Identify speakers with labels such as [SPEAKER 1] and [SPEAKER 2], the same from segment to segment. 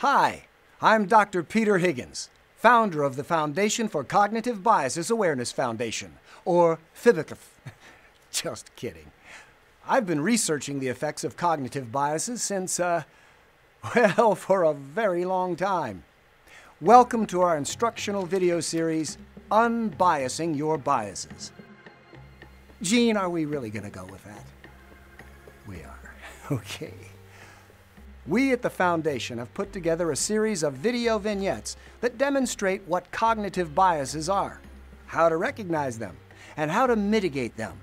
[SPEAKER 1] Hi, I'm Dr. Peter Higgins, founder of the Foundation for Cognitive Biases Awareness Foundation, or FIBICF. Just kidding. I've been researching the effects of cognitive biases since, uh, well, for a very long time. Welcome to our instructional video series, Unbiasing Your Biases. Gene, are we really going to go with that? We are. Okay. We at the Foundation have put together a series of video vignettes that demonstrate what cognitive biases are, how to recognize them, and how to mitigate them.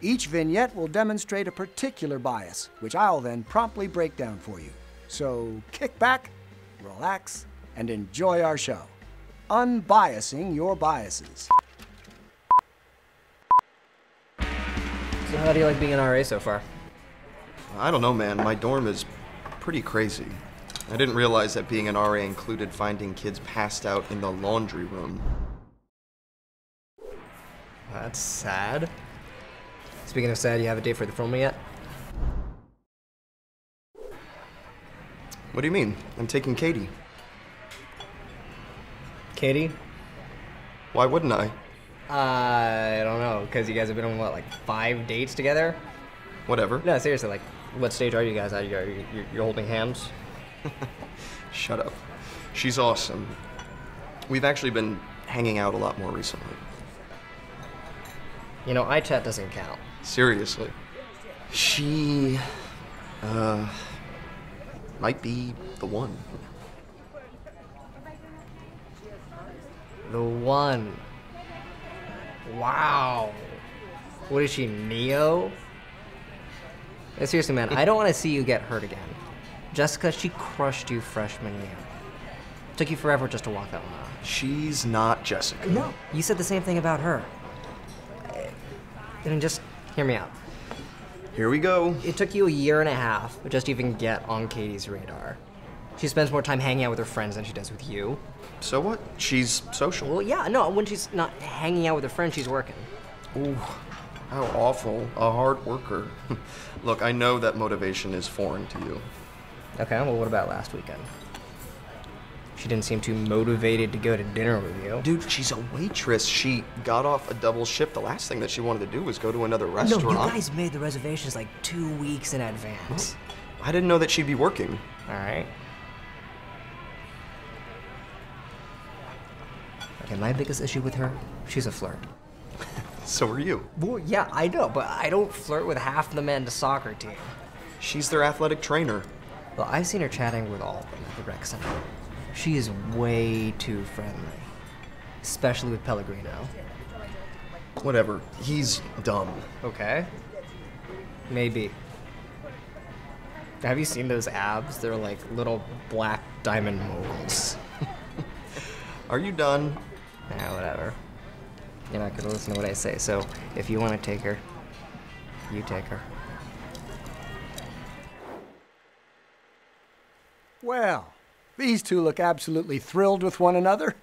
[SPEAKER 1] Each vignette will demonstrate a particular bias, which I'll then promptly break down for you. So kick back, relax, and enjoy our show. Unbiasing your biases.
[SPEAKER 2] So how do you like being an RA so far?
[SPEAKER 3] I don't know, man. My dorm is pretty crazy. I didn't realize that being an RA included finding kids passed out in the laundry room.
[SPEAKER 2] That's sad. Speaking of sad, you have a date for the filming yet?
[SPEAKER 3] What do you mean? I'm taking Katie.
[SPEAKER 2] Katie?
[SPEAKER 3] Why wouldn't I?
[SPEAKER 2] Uh, I don't know, because you guys have been on, what, like five dates together?
[SPEAKER 3] Whatever.
[SPEAKER 2] No, seriously, like, what stage are you guys at? You're, you're, you're holding hands?
[SPEAKER 3] Shut up. She's awesome. We've actually been hanging out a lot more recently.
[SPEAKER 2] You know, iChat doesn't count.
[SPEAKER 3] Seriously. She. uh. might be the one.
[SPEAKER 2] The one. Wow. What is she, Neo? Hey, seriously, man, I don't want to see you get hurt again. Jessica, she crushed you freshman year. Took you forever just to walk that one off.
[SPEAKER 3] She's not Jessica.
[SPEAKER 2] No. You said the same thing about her. I mean, just hear me out.
[SPEAKER 3] Here we go.
[SPEAKER 2] It took you a year and a half just to just even get on Katie's radar. She spends more time hanging out with her friends than she does with you.
[SPEAKER 3] So what? She's social.
[SPEAKER 2] Well, yeah, no, when she's not hanging out with her friends, she's working.
[SPEAKER 3] Ooh, how awful. A hard worker. Look, I know that motivation is foreign to you.
[SPEAKER 2] Okay, well, what about last weekend? She didn't seem too motivated to go to dinner with you.
[SPEAKER 3] Dude, she's a waitress. She got off a double shift. The last thing that she wanted to do was go to another restaurant.
[SPEAKER 2] No, you guys made the reservations like two weeks in advance.
[SPEAKER 3] I didn't know that she'd be working.
[SPEAKER 2] All right. Okay, my biggest issue with her, she's a flirt.
[SPEAKER 3] So are you.
[SPEAKER 2] Well, yeah, I know, but I don't flirt with half the men to soccer team.
[SPEAKER 3] She's their athletic trainer.
[SPEAKER 2] Well, I've seen her chatting with all of them at the rec center. She is way too friendly, especially with Pellegrino.
[SPEAKER 3] Whatever. He's dumb.
[SPEAKER 2] Okay. Maybe. Have you seen those abs? They're like little black diamond moguls.
[SPEAKER 3] Are you done?
[SPEAKER 2] Nah, whatever. You're not gonna listen to what I say, so if you want to take her, you take her.
[SPEAKER 1] Well, these two look absolutely thrilled with one another.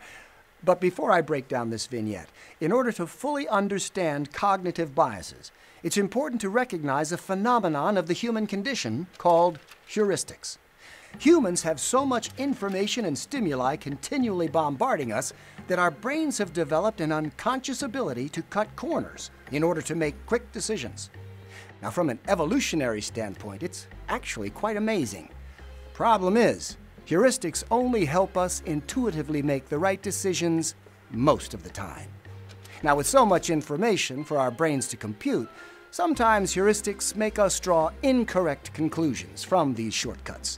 [SPEAKER 1] But before I break down this vignette, in order to fully understand cognitive biases, it's important to recognize a phenomenon of the human condition called heuristics. Humans have so much information and stimuli continually bombarding us that our brains have developed an unconscious ability to cut corners in order to make quick decisions. Now, from an evolutionary standpoint, it's actually quite amazing. Problem is, heuristics only help us intuitively make the right decisions most of the time. Now, with so much information for our brains to compute, sometimes heuristics make us draw incorrect conclusions from these shortcuts.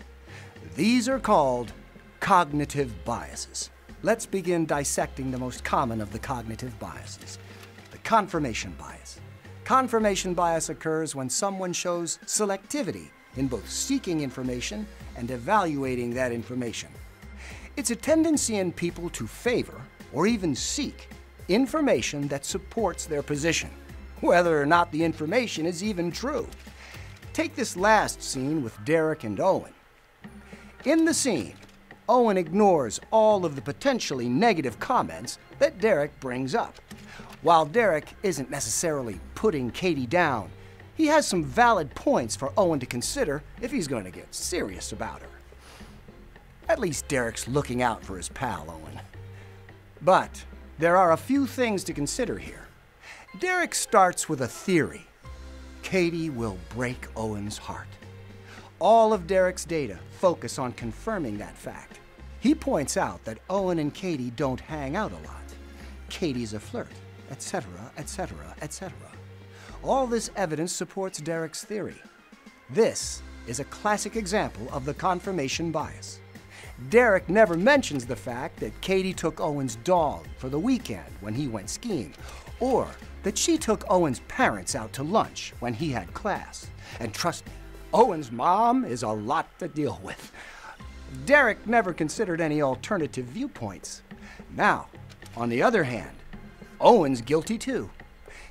[SPEAKER 1] These are called cognitive biases. Let's begin dissecting the most common of the cognitive biases the confirmation bias. Confirmation bias occurs when someone shows selectivity in both seeking information and evaluating that information. It's a tendency in people to favor or even seek information that supports their position, whether or not the information is even true. Take this last scene with Derek and Owen. In the scene, Owen ignores all of the potentially negative comments that Derek brings up. While Derek isn't necessarily putting Katie down, he has some valid points for Owen to consider if he's going to get serious about her. At least Derek's looking out for his pal, Owen. But there are a few things to consider here. Derek starts with a theory Katie will break Owen's heart. All of Derek's data focus on confirming that fact. He points out that Owen and Katie don't hang out a lot. Katie's a flirt, etc., etc., etc. All this evidence supports Derek's theory. This is a classic example of the confirmation bias. Derek never mentions the fact that Katie took Owen's dog for the weekend when he went skiing, or that she took Owen's parents out to lunch when he had class. And trust me, Owen's mom is a lot to deal with. Derek never considered any alternative viewpoints. Now, on the other hand, Owen's guilty too.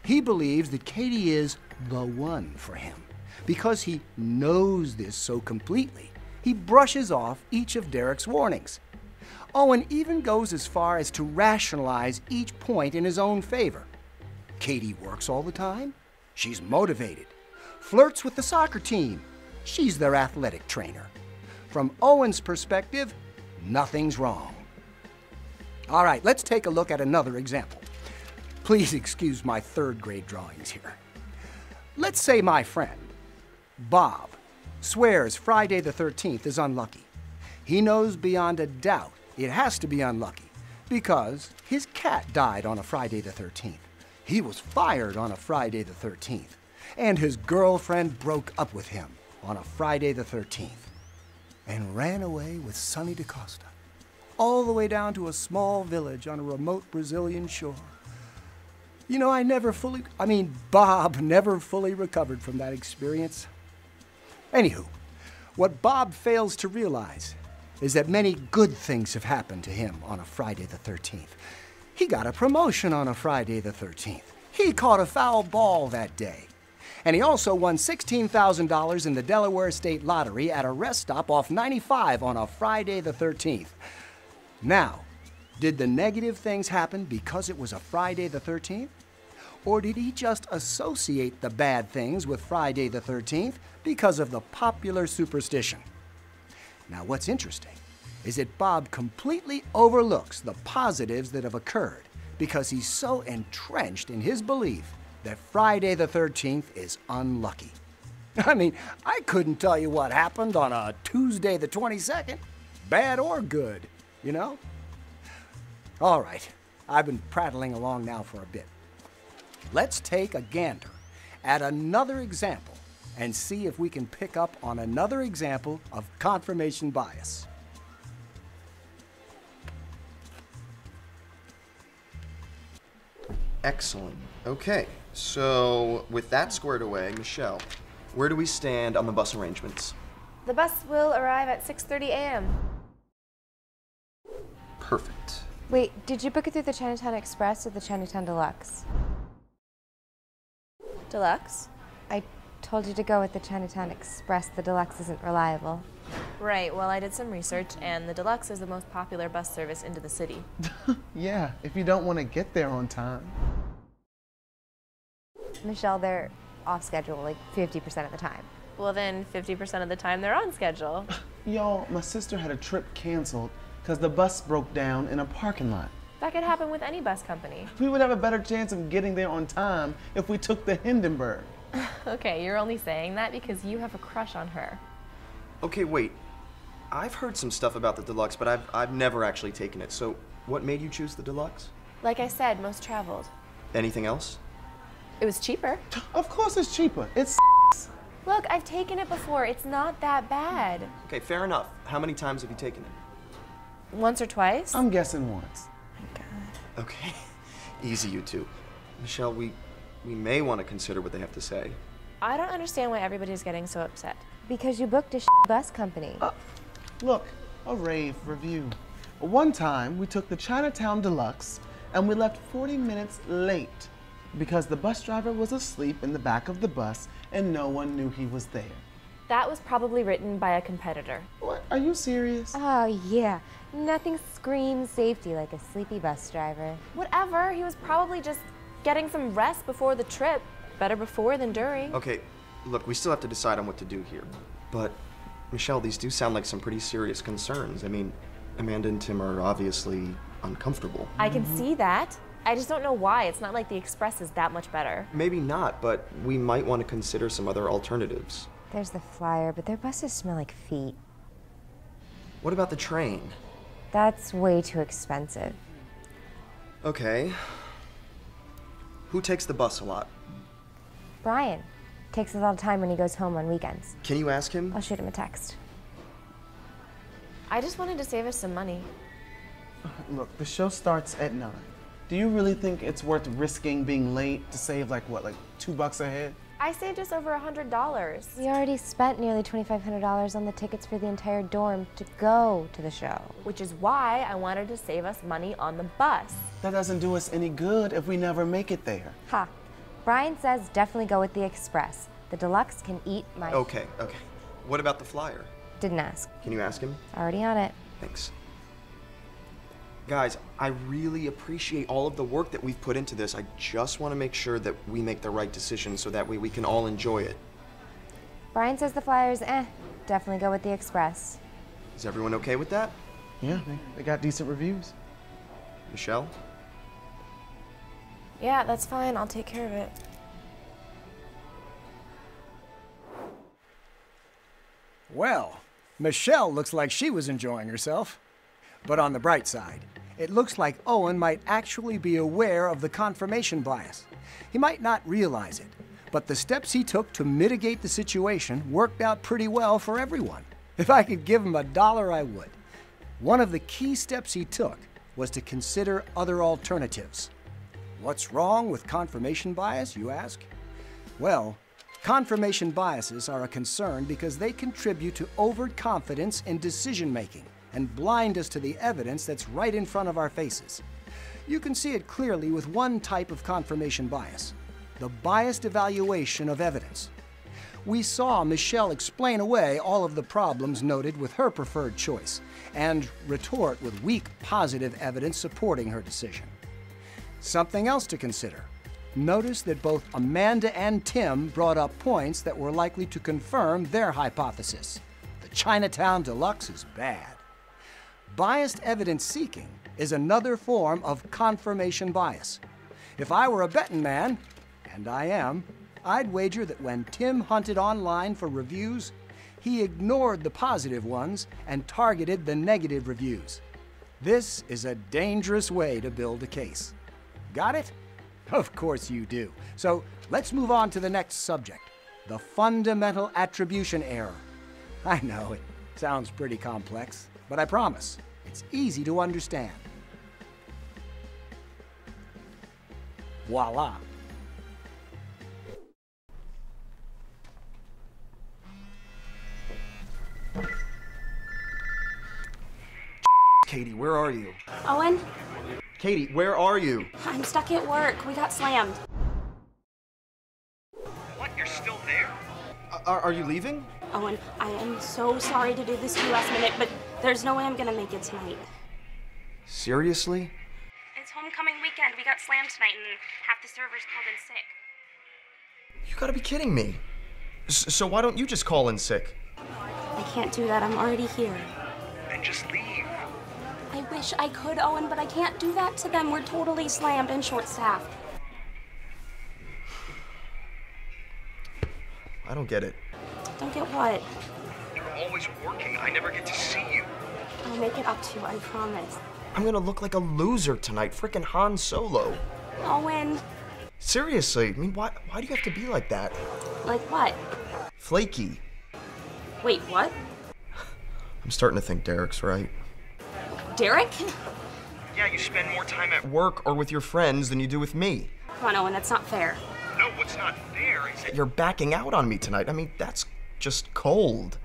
[SPEAKER 1] He believes that Katie is the one for him because he knows this so completely he brushes off each of Derek's warnings. Owen even goes as far as to rationalize each point in his own favor. Katie works all the time. She's motivated. Flirts with the soccer team. She's their athletic trainer. From Owen's perspective, nothing's wrong. All right, let's take a look at another example. Please excuse my third grade drawings here. Let's say my friend, Bob, swears Friday the 13th is unlucky. He knows beyond a doubt it has to be unlucky because his cat died on a Friday the 13th. He was fired on a Friday the 13th. And his girlfriend broke up with him on a Friday the 13th and ran away with Sonny DaCosta, all the way down to a small village on a remote Brazilian shore. You know, I never fully, I mean, Bob never fully recovered from that experience. Anywho, what Bob fails to realize is that many good things have happened to him on a Friday the 13th. He got a promotion on a Friday the 13th. He caught a foul ball that day. And he also won $16,000 in the Delaware State Lottery at a rest stop off 95 on a Friday the 13th. Now, did the negative things happen because it was a Friday the 13th? Or did he just associate the bad things with Friday the 13th because of the popular superstition? Now, what's interesting is that Bob completely overlooks the positives that have occurred because he's so entrenched in his belief that Friday the 13th is unlucky. I mean, I couldn't tell you what happened on a Tuesday the 22nd, bad or good, you know? All right, I've been prattling along now for a bit. Let's take a gander at another example and see if we can pick up on another example of confirmation bias.
[SPEAKER 3] Excellent. Okay, so with that squared away, Michelle, where do we stand on the bus arrangements?
[SPEAKER 4] The bus will arrive at 6:30 a.m.
[SPEAKER 3] Perfect.
[SPEAKER 4] Wait, did you book it through the Chinatown Express or the Chinatown Deluxe? Deluxe? I told you to go with the Chinatown Express. The Deluxe isn't reliable.
[SPEAKER 5] Right, well, I did some research, and the Deluxe is the most popular bus service into the city.
[SPEAKER 6] yeah, if you don't want to get there on time.
[SPEAKER 4] Michelle, they're off schedule like 50% of the time.
[SPEAKER 5] Well, then 50% of the time they're on schedule.
[SPEAKER 6] Y'all, my sister had a trip canceled because the bus broke down in a parking lot.
[SPEAKER 5] That could happen with any bus company.
[SPEAKER 6] We would have a better chance of getting there on time if we took the Hindenburg.
[SPEAKER 5] okay, you're only saying that because you have a crush on her.
[SPEAKER 3] Okay, wait. I've heard some stuff about the deluxe, but I've, I've never actually taken it. So, what made you choose the deluxe?
[SPEAKER 5] Like I said, most traveled.
[SPEAKER 3] Anything else?
[SPEAKER 5] It was cheaper.
[SPEAKER 6] Of course it's cheaper. It's
[SPEAKER 5] Look, I've taken it before. It's not that bad.
[SPEAKER 3] Okay, fair enough. How many times have you taken it?
[SPEAKER 5] Once or twice?
[SPEAKER 6] I'm guessing once.
[SPEAKER 5] my God.
[SPEAKER 3] Okay. Easy, you two. Michelle, we we may want to consider what they have to say.
[SPEAKER 5] I don't understand why everybody's getting so upset.
[SPEAKER 4] Because you booked a bus company.
[SPEAKER 6] Uh, look, a rave review. One time we took the Chinatown Deluxe and we left 40 minutes late because the bus driver was asleep in the back of the bus and no one knew he was there.
[SPEAKER 5] That was probably written by a competitor.
[SPEAKER 6] What? Are you serious?
[SPEAKER 4] Oh, yeah. Nothing screams safety like a sleepy bus driver.
[SPEAKER 5] Whatever, he was probably just getting some rest before the trip. Better before than during.
[SPEAKER 3] Okay, look, we still have to decide on what to do here. But Michelle, these do sound like some pretty serious concerns. I mean, Amanda and Tim are obviously uncomfortable.
[SPEAKER 5] I can see that. I just don't know why. It's not like the Express is that much better.
[SPEAKER 3] Maybe not, but we might want to consider some other alternatives.
[SPEAKER 4] There's the flyer, but their buses smell like feet.
[SPEAKER 3] What about the train?
[SPEAKER 4] That's way too expensive.
[SPEAKER 3] Okay. Who takes the bus a lot?
[SPEAKER 4] Brian takes a lot of time when he goes home on weekends.
[SPEAKER 3] Can you ask him?
[SPEAKER 4] I'll shoot him a text.
[SPEAKER 5] I just wanted to save us some money.
[SPEAKER 6] Look, the show starts at 9. Do you really think it's worth risking being late to save like what, like two bucks a head?
[SPEAKER 5] I saved us over a $100.
[SPEAKER 4] We already spent nearly $2,500 on the tickets for the entire dorm to go to the show.
[SPEAKER 5] Which is why I wanted to save us money on the bus.
[SPEAKER 6] That doesn't do us any good if we never make it there.
[SPEAKER 4] Ha. Brian says definitely go with the express. The deluxe can eat my.
[SPEAKER 3] Okay, okay. What about the flyer?
[SPEAKER 4] Didn't ask.
[SPEAKER 3] Can you ask him?
[SPEAKER 4] Already on it.
[SPEAKER 3] Thanks. Guys, I really appreciate all of the work that we've put into this. I just want to make sure that we make the right decision so that way we can all enjoy it.
[SPEAKER 4] Brian says the flyers, eh. Definitely go with the express.
[SPEAKER 3] Is everyone okay with that?
[SPEAKER 6] Yeah, they, they got decent reviews.
[SPEAKER 3] Michelle?
[SPEAKER 5] Yeah, that's fine. I'll take care of it.
[SPEAKER 1] Well, Michelle looks like she was enjoying herself. But on the bright side, it looks like Owen might actually be aware of the confirmation bias. He might not realize it, but the steps he took to mitigate the situation worked out pretty well for everyone. If I could give him a dollar, I would. One of the key steps he took was to consider other alternatives. What's wrong with confirmation bias, you ask? Well, confirmation biases are a concern because they contribute to overconfidence in decision making and blind us to the evidence that's right in front of our faces. You can see it clearly with one type of confirmation bias the biased evaluation of evidence. We saw Michelle explain away all of the problems noted with her preferred choice and retort with weak positive evidence supporting her decision. Something else to consider. Notice that both Amanda and Tim brought up points that were likely to confirm their hypothesis. The Chinatown Deluxe is bad. Biased evidence seeking is another form of confirmation bias. If I were a betting man, and I am, I'd wager that when Tim hunted online for reviews, he ignored the positive ones and targeted the negative reviews. This is a dangerous way to build a case. Got it? Of course you do. So let's move on to the next subject the fundamental attribution error. I know it sounds pretty complex, but I promise it's easy to understand. Voila.
[SPEAKER 3] Katie, where are you?
[SPEAKER 7] Owen,
[SPEAKER 3] Katie, where are you?
[SPEAKER 7] I'm stuck at work. We got slammed.
[SPEAKER 8] What? You're still there?
[SPEAKER 3] Are, are you leaving?
[SPEAKER 7] Owen, I am so sorry to do this to you last minute, but there's no way I'm gonna make it tonight.
[SPEAKER 3] Seriously?
[SPEAKER 7] It's homecoming weekend. We got slammed tonight, and half the servers called in sick.
[SPEAKER 3] You gotta be kidding me. S- so why don't you just call in sick?
[SPEAKER 7] I can't do that. I'm already here.
[SPEAKER 8] Then just leave.
[SPEAKER 7] I wish I could, Owen, but I can't do that to them. We're totally slammed and short-staffed.
[SPEAKER 3] I don't get it.
[SPEAKER 7] Don't get what?
[SPEAKER 8] You're always working. I never get to see you.
[SPEAKER 7] I'll make it up to you. I promise.
[SPEAKER 3] I'm gonna look like a loser tonight, frickin' Han Solo.
[SPEAKER 7] Owen,
[SPEAKER 3] Seriously, I mean, why, why do you have to be like that?
[SPEAKER 7] like what?
[SPEAKER 3] Flaky.
[SPEAKER 7] Wait, what?
[SPEAKER 3] I'm starting to think Derek's right.
[SPEAKER 7] Derek?
[SPEAKER 8] Yeah, you spend more time at work.
[SPEAKER 3] Work or with your friends than you do with me.
[SPEAKER 7] Come on, Owen. That's not fair.
[SPEAKER 8] No, what's not fair is that
[SPEAKER 3] You're backing out on me tonight. I mean, that's just cold.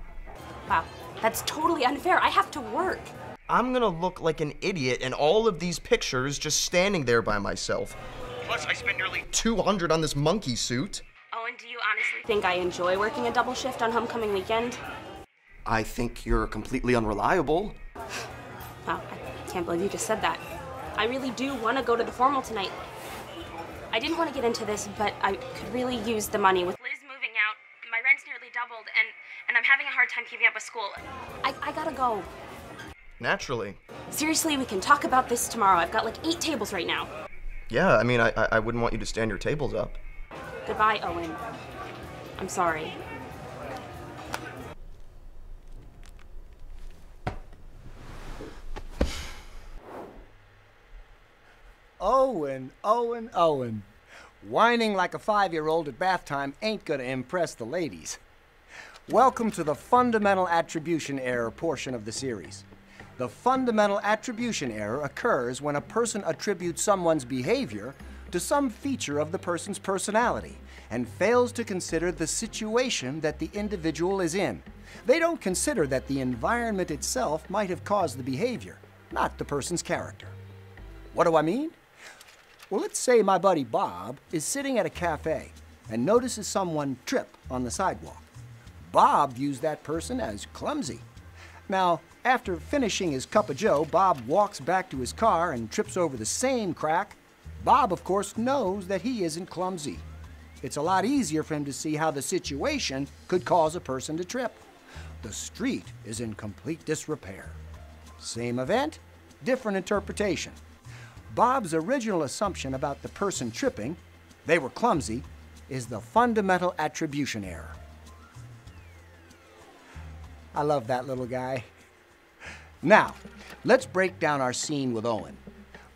[SPEAKER 7] Wow, that's totally unfair. I have to work.
[SPEAKER 3] I'm gonna look like an idiot in all of these pictures just standing there by myself.
[SPEAKER 8] Plus, I spent nearly
[SPEAKER 3] 200 on this monkey suit.
[SPEAKER 7] Owen, do you honestly think I enjoy working a double shift on homecoming weekend?
[SPEAKER 3] I think you're completely unreliable.
[SPEAKER 7] Wow, I can't believe you just said that. I really do want to go to the formal tonight. I didn't want to get into this, but I could really use the money with Liz moving out. My rent's nearly doubled, and and I'm having a hard time keeping up with school. I, I gotta go.
[SPEAKER 3] Naturally.
[SPEAKER 7] Seriously, we can talk about this tomorrow. I've got like eight tables right now.
[SPEAKER 3] Yeah, I mean, I, I I wouldn't want you to stand your tables up.
[SPEAKER 7] Goodbye, Owen. I'm sorry.
[SPEAKER 1] Owen, Owen, Owen. Whining like a five year old at bath time ain't gonna impress the ladies. Welcome to the fundamental attribution error portion of the series. The fundamental attribution error occurs when a person attributes someone's behavior to some feature of the person's personality and fails to consider the situation that the individual is in. They don't consider that the environment itself might have caused the behavior, not the person's character. What do I mean? Well, let's say my buddy Bob is sitting at a cafe and notices someone trip on the sidewalk. Bob views that person as clumsy. Now, after finishing his cup of joe, Bob walks back to his car and trips over the same crack. Bob, of course, knows that he isn't clumsy. It's a lot easier for him to see how the situation could cause a person to trip. The street is in complete disrepair. Same event, different interpretation. Bob's original assumption about the person tripping, they were clumsy, is the fundamental attribution error. I love that little guy. Now, let's break down our scene with Owen.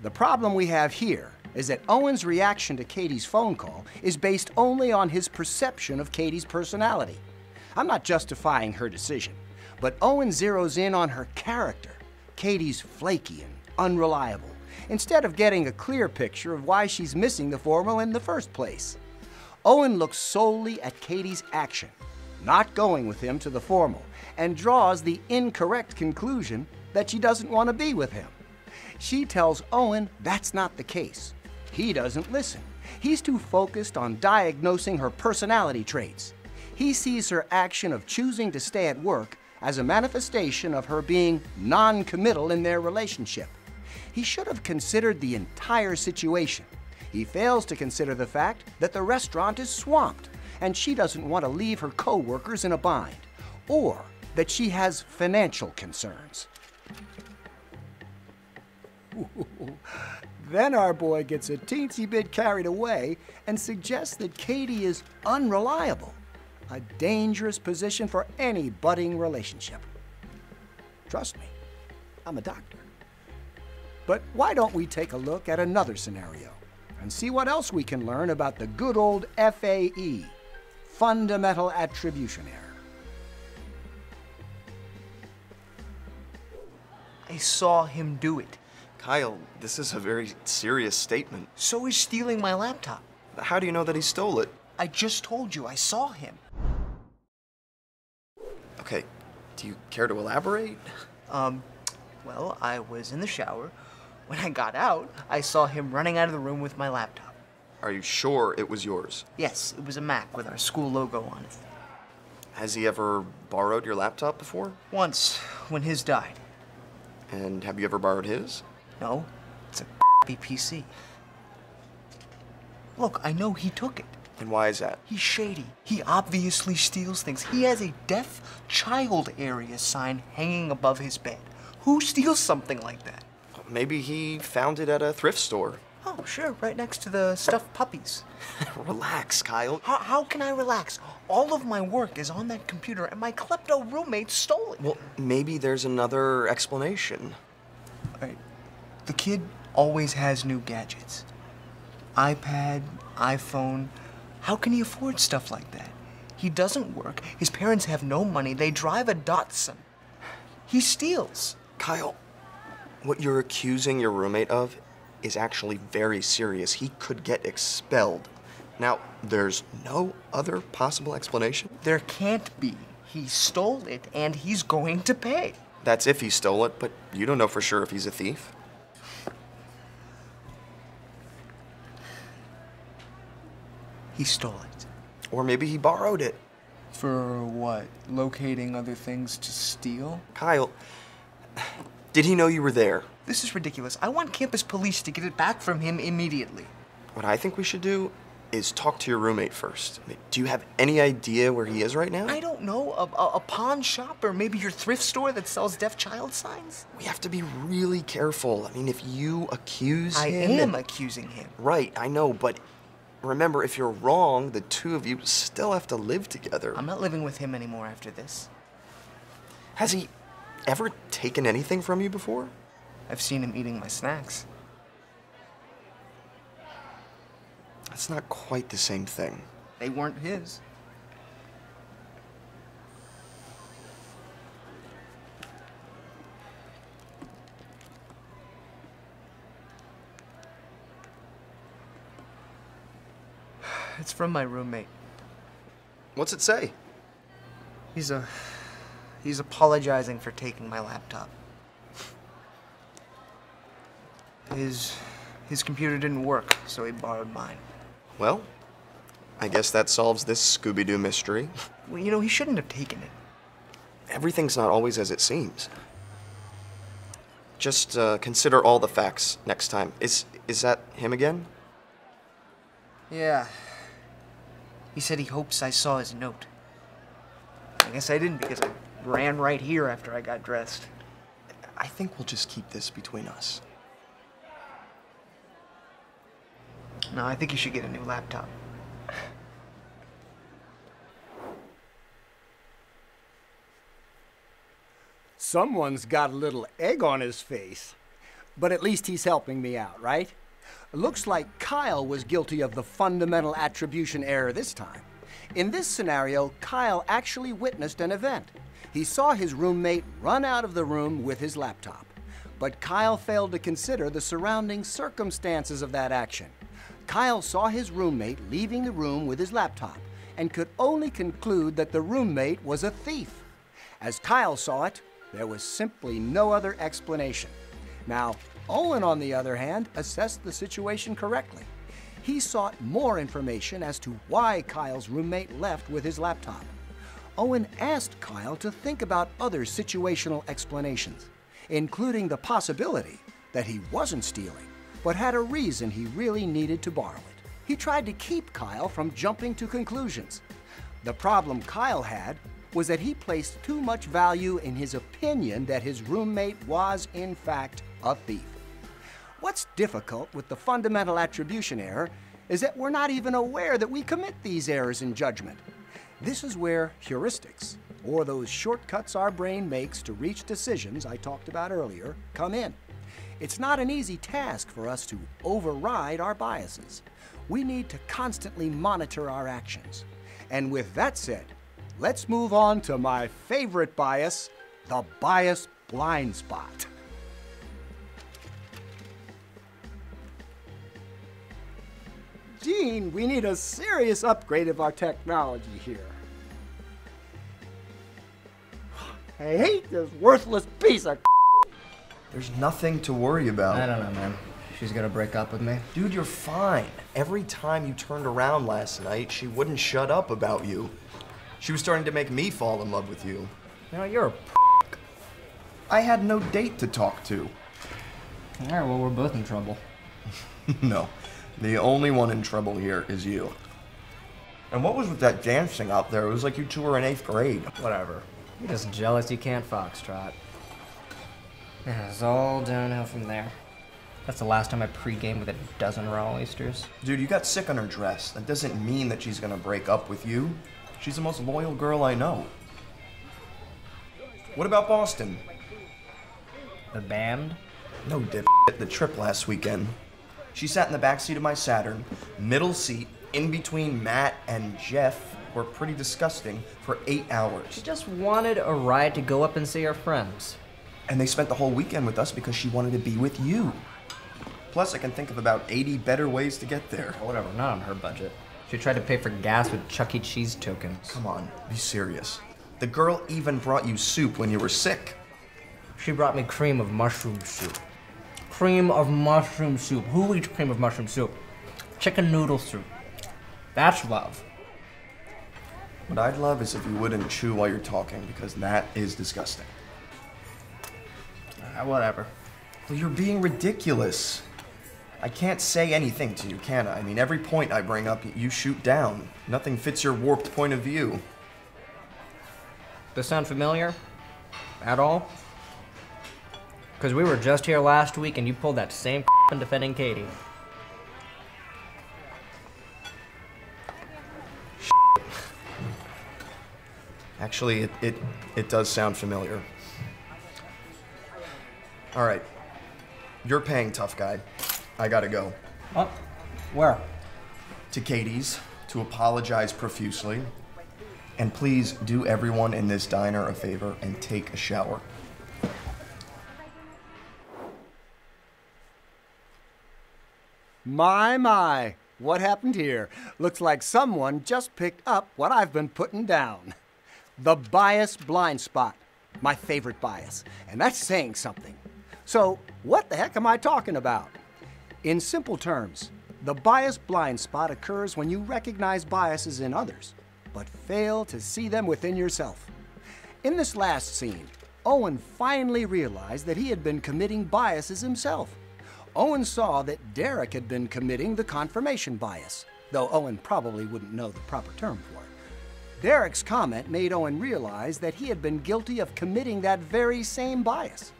[SPEAKER 1] The problem we have here is that Owen's reaction to Katie's phone call is based only on his perception of Katie's personality. I'm not justifying her decision, but Owen zeroes in on her character. Katie's flaky and unreliable, instead of getting a clear picture of why she's missing the formal in the first place. Owen looks solely at Katie's action, not going with him to the formal, and draws the incorrect conclusion that she doesn't want to be with him. She tells Owen that's not the case. He doesn't listen. He's too focused on diagnosing her personality traits. He sees her action of choosing to stay at work as a manifestation of her being non committal in their relationship. He should have considered the entire situation. He fails to consider the fact that the restaurant is swamped and she doesn't want to leave her coworkers in a bind, or that she has financial concerns. then our boy gets a teensy bit carried away and suggests that Katie is unreliable, a dangerous position for any budding relationship. Trust me, I'm a doctor. But why don't we take a look at another scenario and see what else we can learn about the good old FAE, fundamental attribution error?
[SPEAKER 9] I saw him do it.
[SPEAKER 3] Kyle, this is a very serious statement.
[SPEAKER 9] So is stealing my laptop.
[SPEAKER 3] How do you know that he stole it?
[SPEAKER 9] I just told you I saw him.
[SPEAKER 3] Okay, do you care to elaborate?
[SPEAKER 9] Um, well, I was in the shower. When I got out, I saw him running out of the room with my laptop.
[SPEAKER 3] Are you sure it was yours?
[SPEAKER 9] Yes, it was a Mac with our school logo on it.
[SPEAKER 3] Has he ever borrowed your laptop before?
[SPEAKER 9] Once, when his died.
[SPEAKER 3] And have you ever borrowed his?
[SPEAKER 9] No, it's a PC. Look, I know he took it.
[SPEAKER 3] And why is that?
[SPEAKER 9] He's shady. He obviously steals things. He has a deaf child area sign hanging above his bed. Who steals something like that?
[SPEAKER 3] Maybe he found it at a thrift store.
[SPEAKER 9] Oh, sure, right next to the stuffed puppies.
[SPEAKER 3] Relax, Kyle.
[SPEAKER 9] How, how can I relax? All of my work is on that computer, and my klepto roommate stole it.
[SPEAKER 3] Well, maybe there's another explanation.
[SPEAKER 9] All right. The kid always has new gadgets iPad, iPhone. How can he afford stuff like that? He doesn't work. His parents have no money. They drive a Datsun. He steals.
[SPEAKER 3] Kyle, what you're accusing your roommate of is actually very serious. He could get expelled. Now, there's no other possible explanation?
[SPEAKER 9] There can't be. He stole it, and he's going to pay.
[SPEAKER 3] That's if he stole it, but you don't know for sure if he's a thief.
[SPEAKER 9] He stole it.
[SPEAKER 3] Or maybe he borrowed it.
[SPEAKER 9] For what? Locating other things to steal?
[SPEAKER 3] Kyle, did he know you were there?
[SPEAKER 9] This is ridiculous. I want campus police to get it back from him immediately.
[SPEAKER 3] What I think we should do is talk to your roommate first. I mean, do you have any idea where he is right now?
[SPEAKER 9] I don't know. A, a, a pawn shop or maybe your thrift store that sells deaf child signs?
[SPEAKER 3] We have to be really careful. I mean, if you accuse
[SPEAKER 9] I
[SPEAKER 3] him.
[SPEAKER 9] I
[SPEAKER 3] am
[SPEAKER 9] accusing him.
[SPEAKER 3] Right, I know, but remember, if you're wrong, the two of you still have to live together.
[SPEAKER 9] I'm not living with him anymore after this.
[SPEAKER 3] Has he ever taken anything from you before?
[SPEAKER 9] I've seen him eating my snacks.
[SPEAKER 3] That's not quite the same thing.
[SPEAKER 9] They weren't his. It's from my roommate.
[SPEAKER 3] What's it say?
[SPEAKER 9] He's a he's apologizing for taking my laptop. His his computer didn't work, so he borrowed mine.
[SPEAKER 3] Well, I guess that solves this Scooby Doo mystery.
[SPEAKER 9] Well, you know, he shouldn't have taken it.
[SPEAKER 3] Everything's not always as it seems. Just uh, consider all the facts next time. Is is that him again?
[SPEAKER 9] Yeah. He said he hopes I saw his note. I guess I didn't because I ran right here after I got dressed.
[SPEAKER 3] I think we'll just keep this between us.
[SPEAKER 9] No, I think you should get a new laptop.
[SPEAKER 1] Someone's got a little egg on his face. But at least he's helping me out, right? Looks like Kyle was guilty of the fundamental attribution error this time. In this scenario, Kyle actually witnessed an event. He saw his roommate run out of the room with his laptop. But Kyle failed to consider the surrounding circumstances of that action. Kyle saw his roommate leaving the room with his laptop and could only conclude that the roommate was a thief. As Kyle saw it, there was simply no other explanation. Now, Owen, on the other hand, assessed the situation correctly. He sought more information as to why Kyle's roommate left with his laptop. Owen asked Kyle to think about other situational explanations, including the possibility that he wasn't stealing, but had a reason he really needed to borrow it. He tried to keep Kyle from jumping to conclusions. The problem Kyle had was that he placed too much value in his opinion that his roommate was, in fact, a thief. What's difficult with the fundamental attribution error is that we're not even aware that we commit these errors in judgment. This is where heuristics, or those shortcuts our brain makes to reach decisions I talked about earlier, come in. It's not an easy task for us to override our biases. We need to constantly monitor our actions. And with that said, let's move on to my favorite bias the bias blind spot. Gene, we need a serious upgrade of our technology here. I hate this worthless piece of.
[SPEAKER 3] There's nothing to worry about.
[SPEAKER 2] I don't know, man. She's gonna break up with me.
[SPEAKER 3] Dude, you're fine. Every time you turned around last night, she wouldn't shut up about you. She was starting to make me fall in love with you.
[SPEAKER 2] You know, you're a.
[SPEAKER 3] I had no date to talk to.
[SPEAKER 2] All right, well, we're both in trouble.
[SPEAKER 3] no, the only one in trouble here is you. And what was with that dancing out there? It was like you two were in eighth grade.
[SPEAKER 2] Whatever. You're just jealous you can't foxtrot. Yeah, it's all downhill from there. That's the last time I pre-gamed with a dozen raw oysters.
[SPEAKER 3] Dude, you got sick on her dress. That doesn't mean that she's gonna break up with you. She's the most loyal girl I know. What about Boston?
[SPEAKER 2] The band?
[SPEAKER 3] No dip. The trip last weekend. She sat in the back seat of my Saturn, middle seat, in between Matt and Jeff. Were pretty disgusting for eight hours.
[SPEAKER 2] She just wanted a ride to go up and see her friends.
[SPEAKER 3] And they spent the whole weekend with us because she wanted to be with you. Plus, I can think of about 80 better ways to get there.
[SPEAKER 2] Oh, whatever, not on her budget. She tried to pay for gas with Chuck E. Cheese tokens.
[SPEAKER 3] Come on, be serious. The girl even brought you soup when you were sick.
[SPEAKER 2] She brought me cream of mushroom soup. Cream of mushroom soup. Who eats cream of mushroom soup? Chicken noodle soup. That's love.
[SPEAKER 3] What I'd love is if you wouldn't chew while you're talking because that is disgusting.
[SPEAKER 2] Uh, whatever.
[SPEAKER 3] Well, you're being ridiculous. I can't say anything to you, can I? I mean, every point I bring up, you shoot down. Nothing fits your warped point of view.
[SPEAKER 2] This sound familiar? At all? Because we were just here last week and you pulled that same defending Katie.
[SPEAKER 3] Actually, it, it, it does sound familiar. All right. You're paying, tough guy. I gotta go.
[SPEAKER 2] Oh, where?
[SPEAKER 3] To Katie's to apologize profusely. And please do everyone in this diner a favor and take a shower.
[SPEAKER 1] My, my, what happened here? Looks like someone just picked up what I've been putting down. The bias blind spot, my favorite bias, and that's saying something. So, what the heck am I talking about? In simple terms, the bias blind spot occurs when you recognize biases in others, but fail to see them within yourself. In this last scene, Owen finally realized that he had been committing biases himself. Owen saw that Derek had been committing the confirmation bias, though Owen probably wouldn't know the proper term for it. Derek's comment made Owen realize that he had been guilty of committing that very same bias.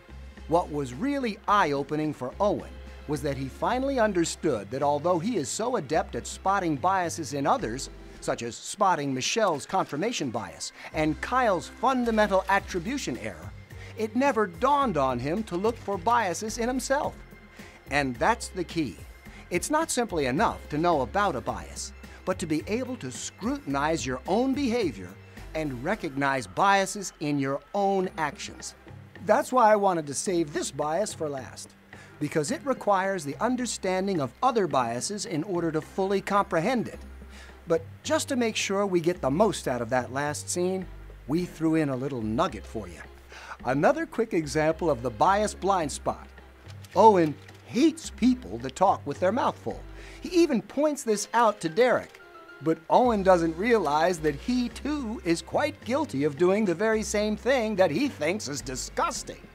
[SPEAKER 1] What was really eye opening for Owen was that he finally understood that although he is so adept at spotting biases in others, such as spotting Michelle's confirmation bias and Kyle's fundamental attribution error, it never dawned on him to look for biases in himself. And that's the key. It's not simply enough to know about a bias, but to be able to scrutinize your own behavior and recognize biases in your own actions. That's why I wanted to save this bias for last, because it requires the understanding of other biases in order to fully comprehend it. But just to make sure we get the most out of that last scene, we threw in a little nugget for you. Another quick example of the bias blind spot. Owen hates people that talk with their mouth full. He even points this out to Derek. But Owen doesn't realize that he too is quite guilty of doing the very same thing that he thinks is disgusting.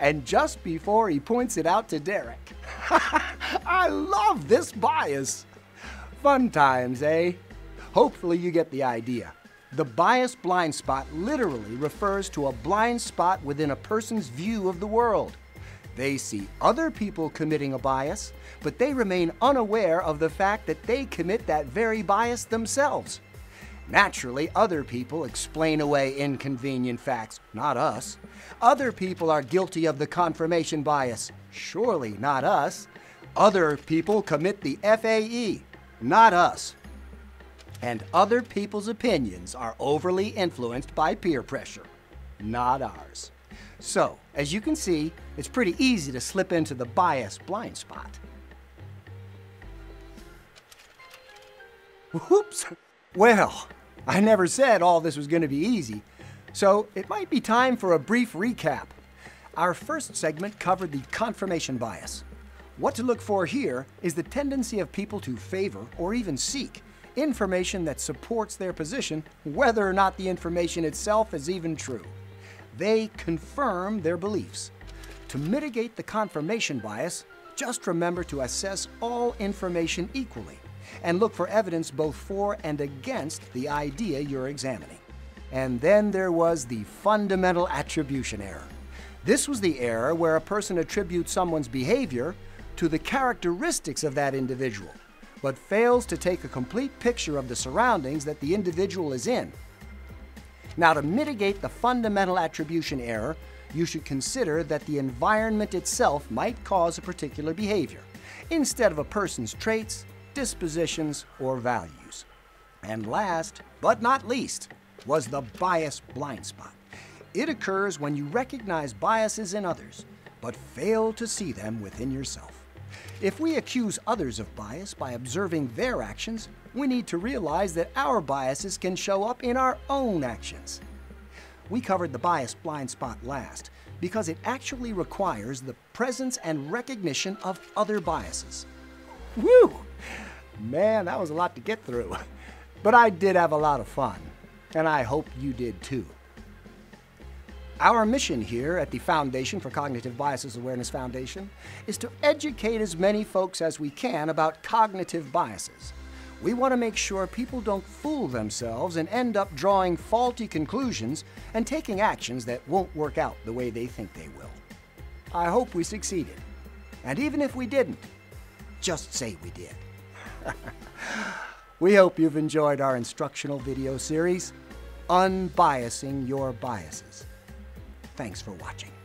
[SPEAKER 1] And just before he points it out to Derek, I love this bias. Fun times, eh? Hopefully, you get the idea. The bias blind spot literally refers to a blind spot within a person's view of the world. They see other people committing a bias, but they remain unaware of the fact that they commit that very bias themselves. Naturally, other people explain away inconvenient facts, not us. Other people are guilty of the confirmation bias, surely not us. Other people commit the FAE, not us. And other people's opinions are overly influenced by peer pressure, not ours. So, as you can see, it's pretty easy to slip into the bias blind spot. Whoops! Well, I never said all this was going to be easy, so it might be time for a brief recap. Our first segment covered the confirmation bias. What to look for here is the tendency of people to favor or even seek information that supports their position, whether or not the information itself is even true. They confirm their beliefs. To mitigate the confirmation bias, just remember to assess all information equally and look for evidence both for and against the idea you're examining. And then there was the fundamental attribution error. This was the error where a person attributes someone's behavior to the characteristics of that individual, but fails to take a complete picture of the surroundings that the individual is in. Now, to mitigate the fundamental attribution error, you should consider that the environment itself might cause a particular behavior, instead of a person's traits, dispositions, or values. And last, but not least, was the bias blind spot. It occurs when you recognize biases in others, but fail to see them within yourself. If we accuse others of bias by observing their actions, we need to realize that our biases can show up in our own actions. We covered the bias blind spot last because it actually requires the presence and recognition of other biases. Woo! Man, that was a lot to get through. But I did have a lot of fun, and I hope you did too. Our mission here at the Foundation for Cognitive Biases Awareness Foundation is to educate as many folks as we can about cognitive biases. We want to make sure people don't fool themselves and end up drawing faulty conclusions and taking actions that won't work out the way they think they will. I hope we succeeded. And even if we didn't, just say we did. we hope you've enjoyed our instructional video series, Unbiasing Your Biases. Thanks for watching.